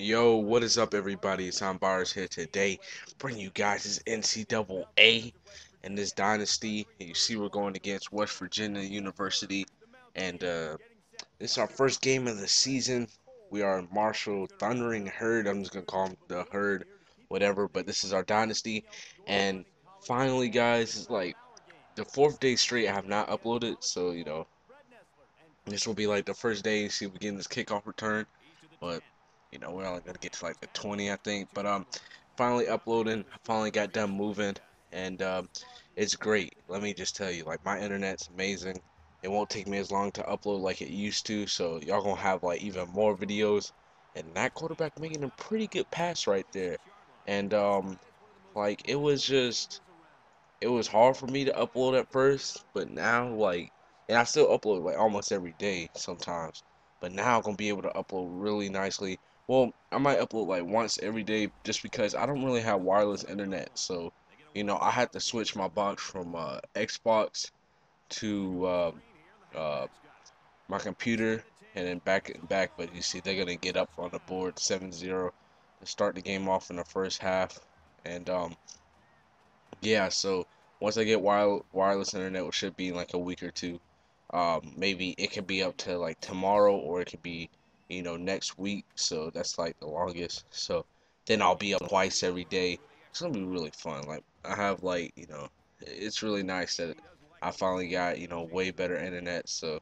Yo, what is up, everybody? It's on Bars here today, bringing you guys this NCAA and this dynasty. You see, we're going against West Virginia University, and uh, this is our first game of the season. We are Marshall Thundering Herd. I'm just gonna call them the Herd, whatever. But this is our dynasty, and finally, guys, it's like the fourth day straight I have not uploaded. So you know, this will be like the first day. See, we getting this kickoff return, but you know, we're only gonna get to like the 20, I think. But um, finally uploading, finally got done moving, and um, it's great. Let me just tell you, like my internet's amazing. It won't take me as long to upload like it used to, so y'all gonna have like even more videos. And that quarterback making a pretty good pass right there, and um, like it was just, it was hard for me to upload at first, but now like, and I still upload like almost every day sometimes. But now I'm gonna be able to upload really nicely well, I might upload like once every day just because I don't really have wireless internet. So, you know, I had to switch my box from uh, Xbox to uh, uh, my computer and then back and back. But you see, they're going to get up on the board 7-0 to start the game off in the first half. And, um, yeah, so once I get wire wireless internet, which should be in like a week or two, um, maybe it could be up to like tomorrow or it could be you know, next week. So that's like the longest. So then I'll be up twice every day. It's gonna be really fun. Like I have like, you know, it's really nice that I finally got, you know, way better internet. So,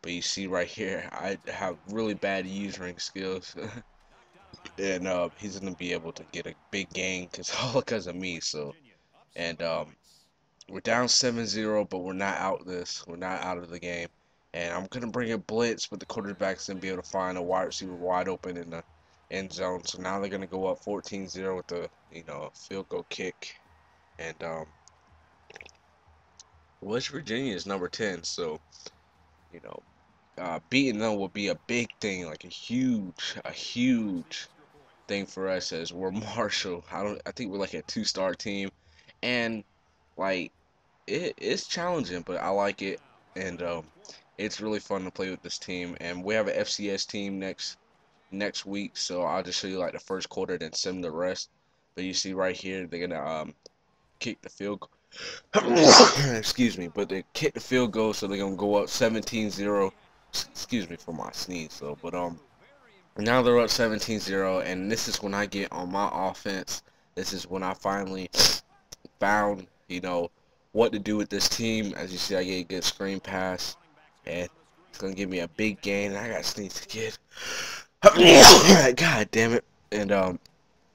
but you see right here, I have really bad usering skills. and uh, he's gonna be able to get a big gain because all because of me. So, and um, we're down 7-0, but we're not out this. We're not out of the game. And I'm going to bring a blitz, but the quarterback's going to be able to find a wide receiver wide open in the end zone. So now they're going to go up 14-0 with the, you know, field goal kick. And um, West Virginia is number 10. So, you know, uh, beating them will be a big thing, like a huge, a huge thing for us as we're Marshall. I don't, I think we're like a two-star team, and like it, it's challenging, but I like it. And um, it's really fun to play with this team. And we have an FCS team next next week, so I'll just show you like the first quarter, then sim the rest. But you see right here, they're gonna um kick the field. Excuse me, but they kick the field goal, so they're gonna go up 17-0. Excuse me for my sneeze, so but um now they're up 17-0, and this is when I get on my offense. This is when I finally found, you know, what to do with this team. As you see, I get a good screen pass and it's gonna give me a big gain. I got sneeze again. God damn it! And um,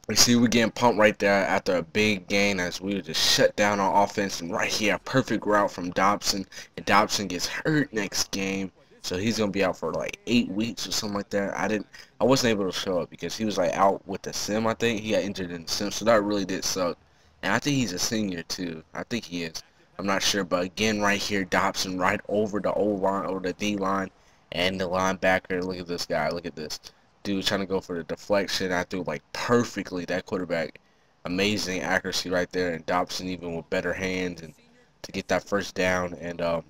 you see we getting pumped right there after a big gain as we just shut down our offense. And right here, a perfect route from Dobson, and Dobson gets hurt next game. So he's gonna be out for like eight weeks or something like that. I didn't, I wasn't able to show up because he was like out with the sim. I think he got injured in the sim, so that really did suck. And I think he's a senior too. I think he is. I'm not sure, but again, right here, Dobson right over the O line or the D line and the linebacker. Look at this guy. Look at this dude trying to go for the deflection. I threw like perfectly. That quarterback, amazing accuracy right there, and Dobson even with better hands and to get that first down. And um,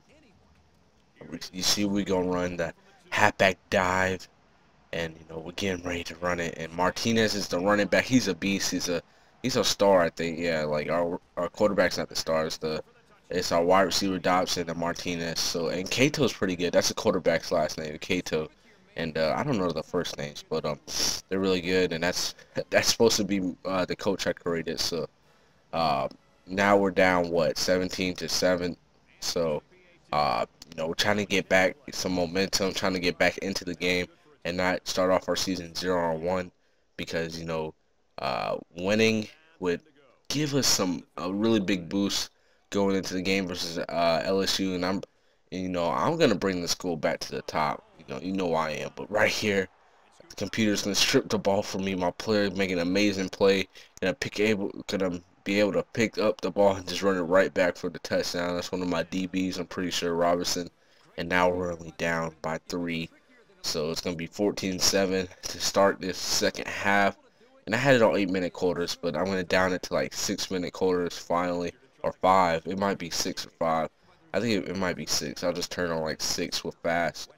you see, we gonna run the halfback dive, and you know we're getting ready to run it. And Martinez is the running back. He's a beast. He's a he's a star, I think. Yeah, like our our quarterback's not the star. It's the it's our wide receiver Dobson and Martinez. So and Cato's pretty good. That's a quarterback's last name, Cato. And uh, I don't know the first names, but um, they're really good. And that's that's supposed to be uh, the coach I created. So uh, now we're down what 17 to seven. So uh, you know we're trying to get back some momentum, trying to get back into the game, and not start off our season zero on one, because you know uh, winning would give us some a really big boost going into the game versus uh, LSU, and I'm, you know, I'm gonna bring the school back to the top. You know, you know I am. But right here, the computer's gonna strip the ball from me. My player making an amazing play, and I pick able gonna be able to pick up the ball and just run it right back for the touchdown. That's one of my DBs. I'm pretty sure Robinson. And now we're only down by three. So it's going to be 14-7 to start this second half. And I had it on 8-minute quarters, but I'm going to down it to like 6-minute quarters finally or five. It might be six or five. I think it, it might be six. I'll just turn on like six with fast.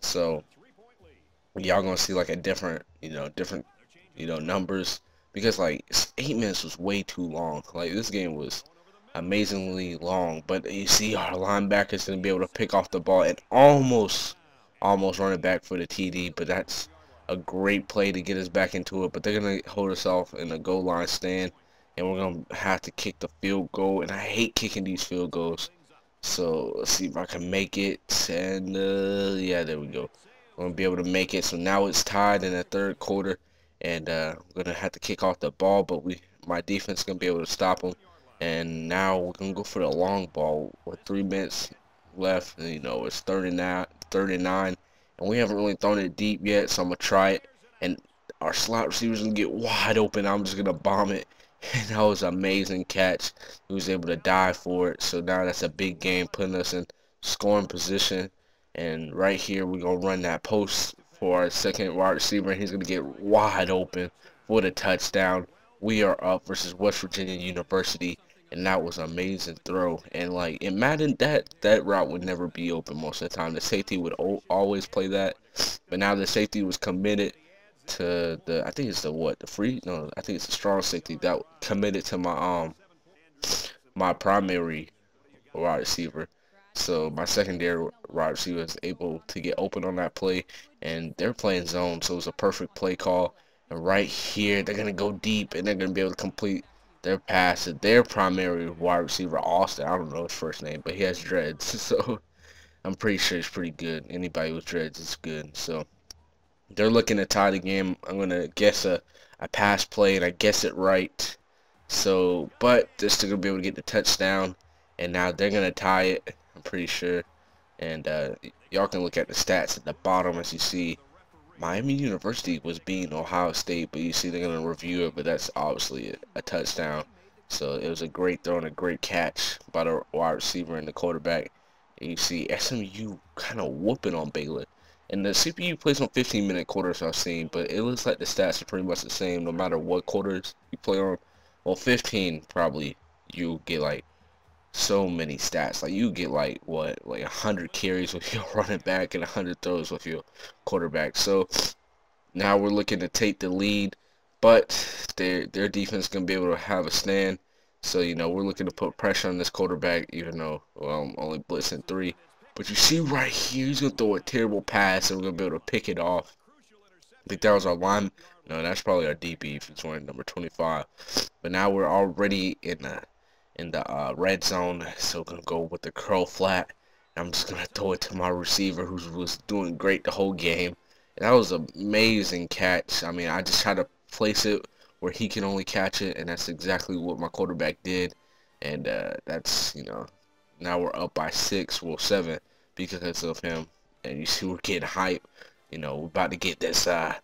So y'all gonna see like a different, you know, different, you know, numbers because like eight minutes was way too long. Like this game was amazingly long, but you see our linebackers gonna be able to pick off the ball and almost, almost run it back for the TD. But that's a great play to get us back into it. But they're gonna hold us off in the goal line stand, and we're gonna have to kick the field goal. And I hate kicking these field goals. So let's see if I can make it. And uh, yeah, there we go. I'm gonna be able to make it. So now it's tied in the third quarter, and uh, I'm gonna have to kick off the ball, but we my defense is gonna be able to stop them. And now we're gonna go for the long ball with three minutes left. And, you know, it's 39, 39, and we haven't really thrown it deep yet. So I'm gonna try it, and our slot receivers gonna get wide open. I'm just gonna bomb it. That was an amazing catch. He was able to dive for it. So now that's a big game, putting us in scoring position. And right here, we're going to run that post for our second wide receiver. And he's going to get wide open for the touchdown. We are up versus West Virginia University. And that was an amazing throw. And like imagine that that route would never be open most of the time. The safety would always play that. But now the safety was committed to the I think it's the what the free no I think it's the strong safety that committed to my um my primary wide receiver. So my secondary wide receiver was able to get open on that play, and they're playing zone, so it was a perfect play call. And right here, they're gonna go deep, and they're gonna be able to complete their pass to their primary wide receiver, Austin. I don't know his first name, but he has dreads, so I'm pretty sure he's pretty good. Anybody with dreads is good. So they're looking to tie the game. I'm going to guess a, a pass play, and I guess it right. So, but they're still going to be able to get the touchdown. And now they're going to tie it, I'm pretty sure. And uh, y'all can look at the stats at the bottom as you see. Miami University was beating Ohio State, but you see they're going to review it, but that's obviously a, a touchdown. So it was a great throw and a great catch by the wide receiver and the quarterback. And you see SMU kind of whooping on Baylor. And the CPU plays on 15 minute quarters I've seen, but it looks like the stats are pretty much the same no matter what quarters you play on. Well, 15 probably you get like so many stats. Like you get like what, like 100 carries with your running back and 100 throws with your quarterback. So now we're looking to take the lead, but their their defense gonna be able to have a stand. So you know we're looking to put pressure on this quarterback, even though well, I'm only blitzing three. But you see right here, he's going to throw a terrible pass, and we're going to be able to pick it off. I think that was our line. No, that's probably our DB if it's wearing number 25. But now we're already in the in the uh, red zone, so to go with the curl flat. I'm just going to throw it to my receiver who was doing great the whole game. And that was an amazing catch. I mean, I just tried to place it where he can only catch it, and that's exactly what my quarterback did. And uh, that's, you know, now we're up by six, well seven, because of him. And you see we're getting hype. You know, we're about to get this uh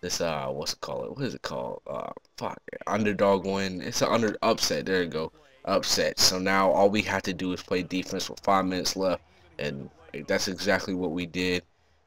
this uh what's it called? What is it called? Uh fuck underdog win. It's an under upset, there you go. Upset. So now all we have to do is play defense with five minutes left and that's exactly what we did.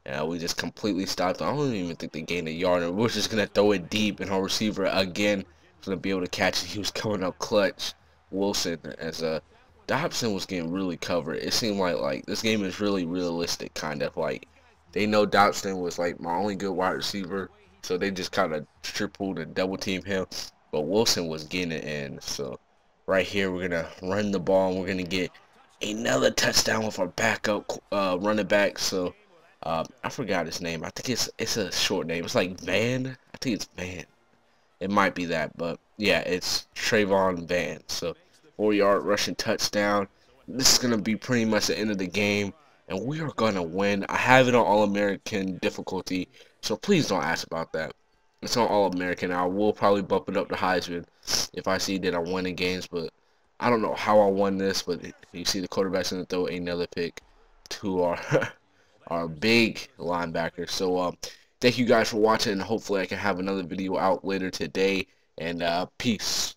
Uh, we just completely stopped. I don't even think they gained a yard. And we're just gonna throw it deep, and our receiver again is gonna be able to catch it. He was coming up clutch. Wilson as a Dobson was getting really covered. It seemed like like this game is really realistic, kind of like they know Dobson was like my only good wide receiver, so they just kind of tripled and double team him. But Wilson was getting it in. So right here we're gonna run the ball and we're gonna get another touchdown with our backup uh, running back. So uh, I forgot his name. I think it's it's a short name. It's like Van. I think it's Van. It might be that, but yeah, it's Trayvon Van. So four yard rushing touchdown. This is going to be pretty much the end of the game, and we are going to win. I have it on All American difficulty, so please don't ask about that. It's on All American. I will probably bump it up to Heisman if I see that I'm winning games, but I don't know how I won this, but you see the quarterback's going to throw another pick to our our big linebacker. So um, thank you guys for watching, hopefully I can have another video out later today. And uh, peace.